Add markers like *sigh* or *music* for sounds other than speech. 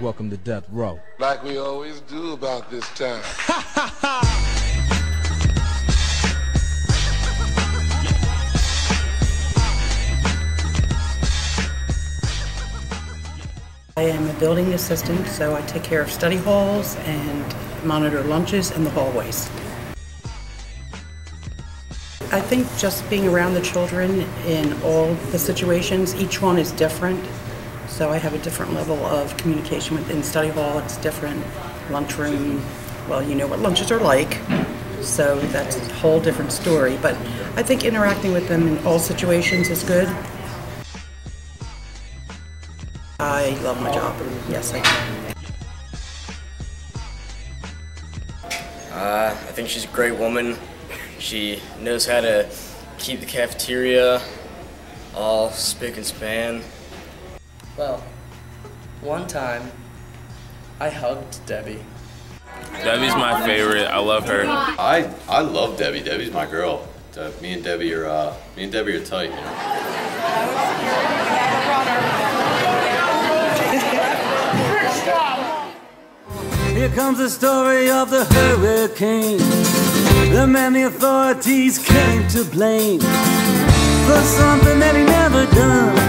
Welcome to Death Row. Like we always do about this time. *laughs* I am a building assistant, so I take care of study halls and monitor lunches in the hallways. I think just being around the children in all the situations, each one is different. So I have a different level of communication within study hall, it's different. Lunchroom, well, you know what lunches are like, so that's a whole different story. But I think interacting with them in all situations is good. I love my job. Yes, I do. Uh, I think she's a great woman. She knows how to keep the cafeteria all spick and span. Well, one time I hugged Debbie. Debbie's my favorite. I love her. I I love Debbie. Debbie's my girl. Uh, me and Debbie are uh, me and Debbie are tight. You know? Here comes the story of the hurricane. The man the authorities came to blame for something that he never done.